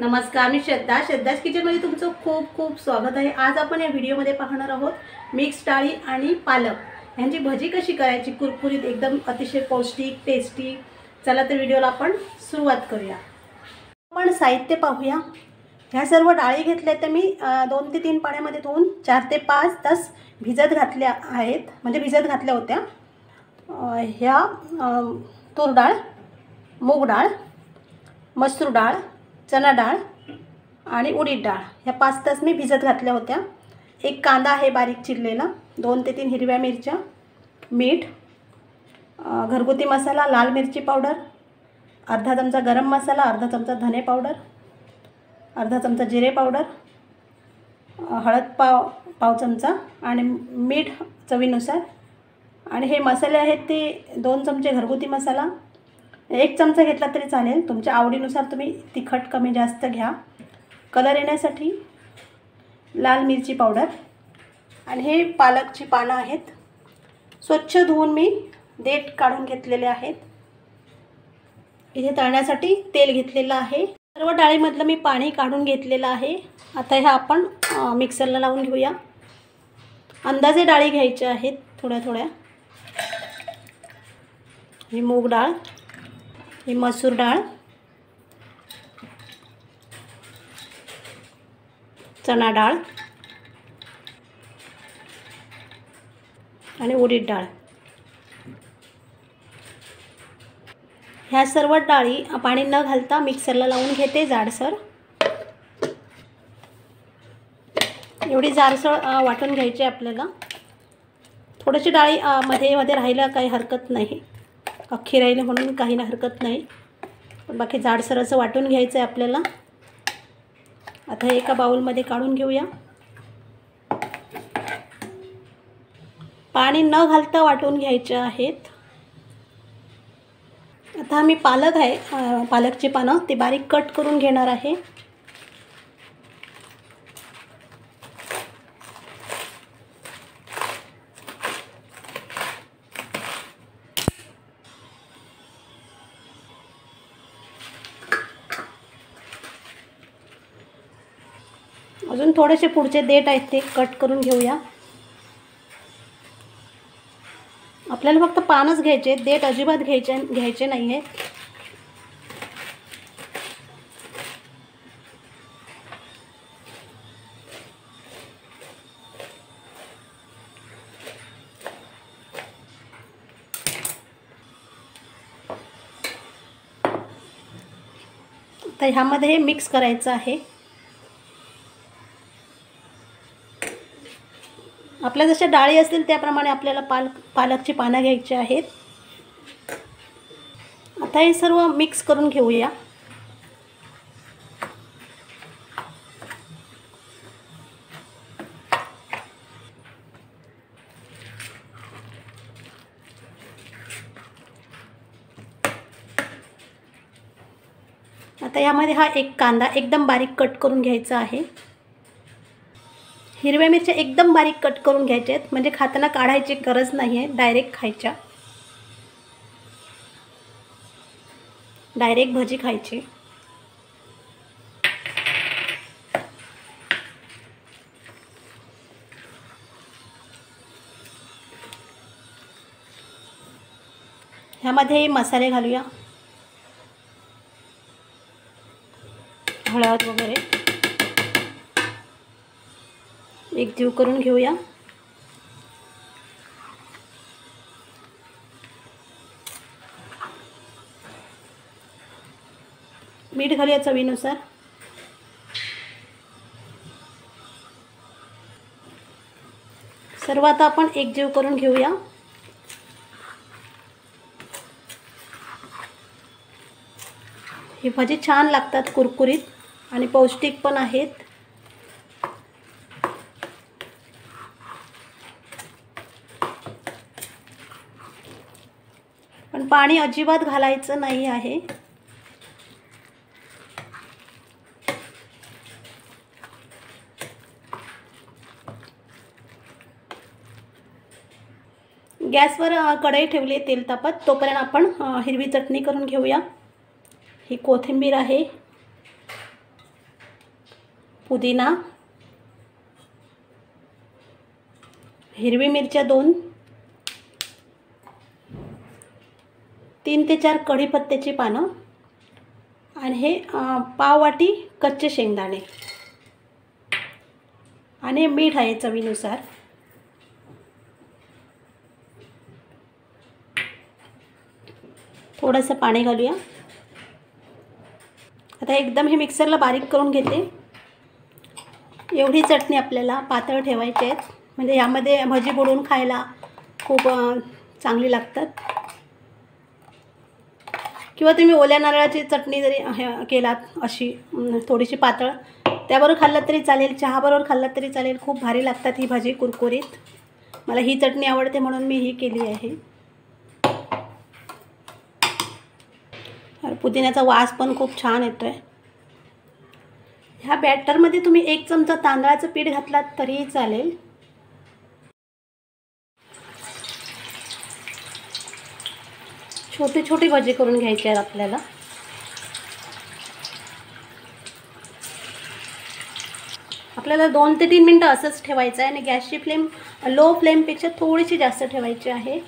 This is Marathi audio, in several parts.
नमस्कार मी श्रद्धा. श्रद्धाज किचनमध्ये तुमचं खूप खूप स्वागत आहे. आज आपण या व्हिडिओमध्ये पाहणार आहोत मिक्स डाळी आणि पालक. ह्यांची भजी कशी करायची? कुरकुरीत एकदम अतिशय पौष्टिक टेस्टी चला तर व्हिडिओला आपण सुरुवात करूया. आपण साहित्य पाहूया. ह्या सर्व डाळी घेतल्या तर मी दोन ते तीन पाण्यामध्ये धुवून चार ते पाच तास भिजत घातल्या आहेत. म्हणजे भिजत घातल्या होत्या. ह्या तूर डाळ मूग डाळ मसूर डाळ चना डाळ आणि उडीद डाळ. ह्या पाच तास मी भिजत घातल्या होत्या. एक कांदा आहे बारीक चिरलेला. दोन ते तीन हिरव्या मिरच्या मीठ घरगुती मसाला लाल मिरची पावडर अर्धा चमचा गरम मसाला अर्धा चमचा धने पावडर अर्धा चमचा जिरे पावडर हळद पाव पाव चमचा आणि मीठ चवीनुसार. आणि हे मसाले आहेत ते दोन चमचे घरगुती मसाला एक चमचा घेतला तरी चालेल. तुमच्या आवडीनुसार तुम्ही तिखट कमी जास्त घ्या. कलर येण्यासाठी लाल मिरची पावडर आणि हे पालकची पानं आहेत. स्वच्छ धुवून मी देठ काढून घेतलेले आहेत. इथे तळण्यासाठी तेल घेतलेलं आहे. सर्व डाळीमधलं मी पाणी काढून घेतलेलं आहे. आता ह्या आपण मिक्सरला लावून घेऊया. अंदाजे डाळी घ्यायच्या आहेत थोड्या थोड्या. ही मूग डाळ. ही मसूर डाळ. चणा डाळ. आणि उडीद डाळ. ह्या सर्व डाळी पाणी न घालता मिक्सरला लावून घेते जाडसर. एवढी जाडसर वाटून घ्यायची आपल्याला. थोडीशी डाळी मध्ये मध्ये राहायला काही हरकत नाही. अख्खी राहील म्हणून काही ना हरकत नाही. पण बाकी जाडसर असं वाटून घ्यायचं आहे आपल्याला. आता एका बाऊलमध्ये काढून घेऊया. पाणी न घालता वाटून घ्यायचे आहेत. आता आम्ही पालक आहे पालकची पानं ते बारीक कट करून घेणार आहे. अजून थोडेसे पुढचे देठ आहेत ते कट करून घेऊया. आपल्याला फक्त पानच घ्यायचे देठ अजिबात घ्यायचे घ्यायचे नाही आहे तर ह्यामध्ये हे मिक्स करायचं आहे. आपल्या जशा डाळी असतील त्याप्रमाणे आपल्याला पालक पालकची पानं घ्यायची आहेत. आता हे सर्व मिक्स करून घेऊया. आता यामध्ये हा एक कांदा एकदम बारीक कट करून घ्यायचा आहे. हिरव्या मिरच्या एकदम बारीक कट करून घ्यायच्या आहेत. म्हणजे खाताना काढायची गरज नाही आहे. डायरेक्ट खायच्या. डायरेक्ट भजी खायची. ह्यामध्ये मसाले घालूया. हळद वगैरे. एकजीव करून घेऊया. मीठ घालूया चवीनुसार. सर्व आता आपण एकजीव करून घेऊया. ही भाजी छान लागतात कुरकुरीत आणि पौष्टिक पण आहेत. पाणी अजिबात घालायचं नाही आहे. गॅसवर कढई ठेवली आहे तेल तापत तोपर्यंत आपण हिरवी चटणी करून घेऊया. ही कोथिंबीर आहे. पुदिना. हिरवी मिरच्या दोन. तीन ते चार कढीपत्त्याची पानं आणि हे पाववाटी कच्चे शेंगदाणे. आणि मीठ आहे चवीनुसार. थोडंसं पाणी घालूया. आता एकदम हे मिक्सरला बारीक करून घेते. एवढी चटणी आपल्याला पातळ ठेवायची आहेत. म्हणजे यामध्ये भजी बुडवून खायला खूप चांगली लागतात. किंवा तुम्ही ओल्या नारळाची चटणी जरी हे केलात अशी थोडीशी पातळ त्याबरोबर खाल्लं तरी चालेल. चहाबरोबर खाल्लं तरी चालेल. खूप भारी लागतात ही भाजी कुरकुरीत. मला ही चटणी आवडते म्हणून मी ही केली आहे. पुदिन्याचा वास पण खूप छान येतो आहे ह्या बॅटरमध्ये तुम्ही एक चमचा तांदळाचं पीठ घातलात तरीही चालेल. छोटे छोटे भजी करून घ्यायची आहेत आपल्याला. आपल्याला दोन ते तीन मिनटं असंच ठेवायचं आहे आणि गॅसची फ्लेम लो फ्लेमपेक्षा थोडीशी जास्त ठेवायची आहे.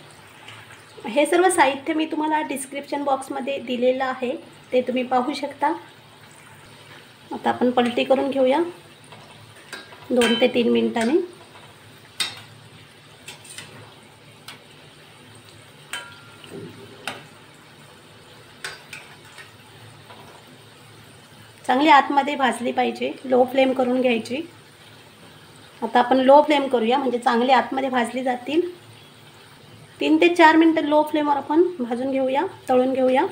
हे सर्व साहित्य मी तुम्हाला डिस्क्रिप्शन बॉक्समध्ये दिलेलं आहे. ते तुम्ही पाहू शकता. आता आपण पलटी करून घेऊया. दोन ते तीन मिनटांनी. चांगली आतमध्ये भाजली पाहिजे लो फ्लेम करून घ्यायची. आता आपण लो फ्लेम करूया म्हणजे चांगली आतमध्ये भाजली जातील. तीन ते चार मिनटं लो फ्लेमवर आपण भाजून घेऊया तळून घेऊया.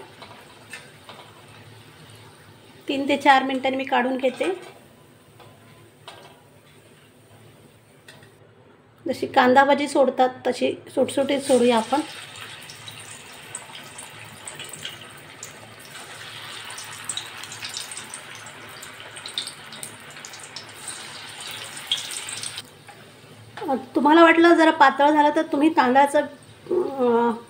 तीन ते चार मिनटांनी मी काढून घेते. जशी कांदा भाजी सोडतात तशी सुटसुटीत सोडूया आपण. तुम्हाला वाटलं जरा पातळ झालं तर तुम्ही तांदळाचं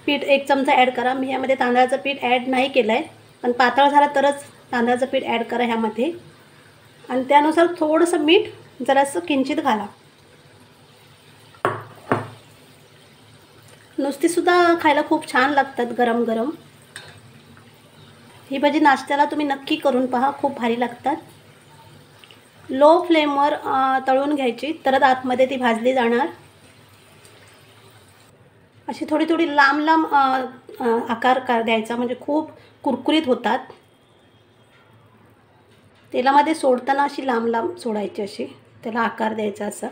पीठ एक चमचा ॲड करा. मी यामध्ये तांदळाचं पीठ ॲड नाही केलं आहे पण पातळ झालं तरच तांदळाचं पीठ ॲड करा ह्यामध्ये. आणि त्यानुसार थोडंसं मीठ जरासं किंचित घाला. नुसतीसुद्धा खायला खूप छान लागतात गरम गरम ही भाजी नाश्त्याला तुम्ही नक्की करून पहा खूप भारी लागतात. लो फ्लेमवर तळून घ्यायची तरच आतमध्ये ती भाजली जाणार. अशी थोडी थोडी लांब लांब आकार का द्यायचा म्हणजे खूप कुरकुरीत होतात. तेलामध्ये सोडताना अशी लांब लांब सोडायची अशी त्याला आकार द्यायचा असा.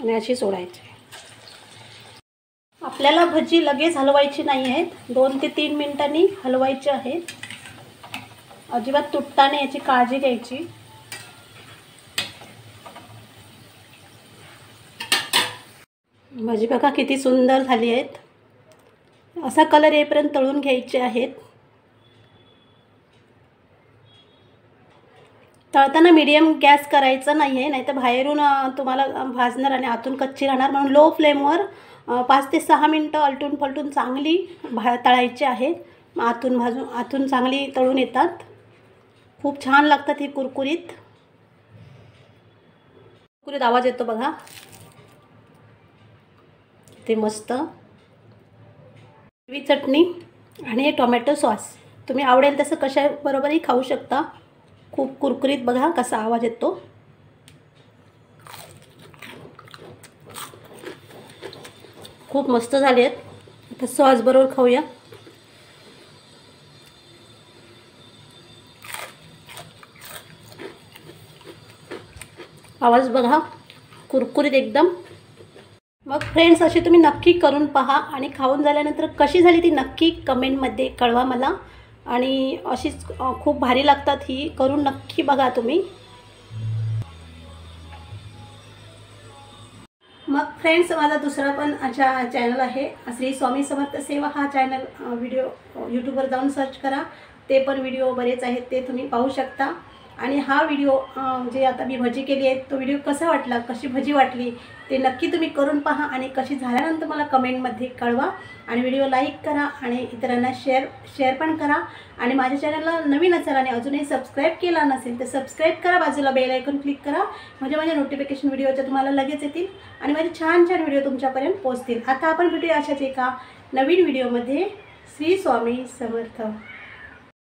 आणि अशी सोडायची. आपल्याला भजी लगेच हलवायची नाही आहेत. दोन ते तीन मिनिटांनी हलवायची आहेत. अजिबात तुटता नाही याची काळजी घ्यायची. भजी बघा किती सुंदर झाली आहेत. असा कलर येईपर्यंत तळून घ्यायचे आहेत. तळताना मीडियम गॅस करायचा नाही आहे नाहीतर बाहेरून तुम्हाला भाजणार आणि आतून कच्ची राहणार. म्हणून लो फ्लेमवर पाच ते सहा मिनटं अलटून पलटून चांगली भा तळायची आहे आतून भाजून आतून चांगली तळून येतात. खूप छान लागतात ही कुरकुरीत. कुरकुरीत आवाज येतो बघा. ते मस्त. हिरवी चटणी आणि हे टोमॅटो सॉस. तुम्ही आवडेल तसं कशाबरोबरही खाऊ शकता. खूप कुरकुरीत बघा कसा आवाज येतो. खूप मस्त झाले आहेत आता सॉस बरोबर खाऊया. आवाज बघा. कुरकुरीत एकदम. मग फ्रेंड्स अशी तुम्ही नक्की करून पहा आणि खाऊन झाल्यानंतर कशी झाली ती नक्की कमेंटमध्ये कळवा मला. आणि अशीच खूप भारी लागतात ही. करून नक्की बघा तुम्ही. मग फ्रेंड्स माझा दुसरा पण अच्छा चॅनल आहे. श्री स्वामी समर्थ सेवा हा चॅनल व्हिडिओ यूट्यूबवर जाऊन सर्च करा. ते पण व्हिडिओ बरेच आहेत ते तुम्ही पाहू शकता. आणि हा व्हिडिओ जे आता मी भजी केली आहे तो व्हिडिओ कसा वाटला कशी भजी वाटली ते नक्की तुम्ही करून पहा आणि कशी झाल्यानंतर मला कमेंटमध्ये कळवा. आणि व्हिडिओ लाईक करा आणि इतरांना शेअर शेअर पण करा. आणि माझ्या चॅनलला नवीन असाल आणि अजूनही सबस्क्राईब केला नसेल तर सबस्क्राईब करा बाजूला बेल आयकॉन क्लिक करा. म्हणजे माझ्या नोटिफिकेशन व्हिडिओच्या तुम्हाला लगेच येतील आणि माझे छान छान व्हिडिओ तुमच्यापर्यंत पोचतील आता आपण भेटूया अशाच एका नवीन व्हिडिओमध्ये श्री स्वामी समर्थ.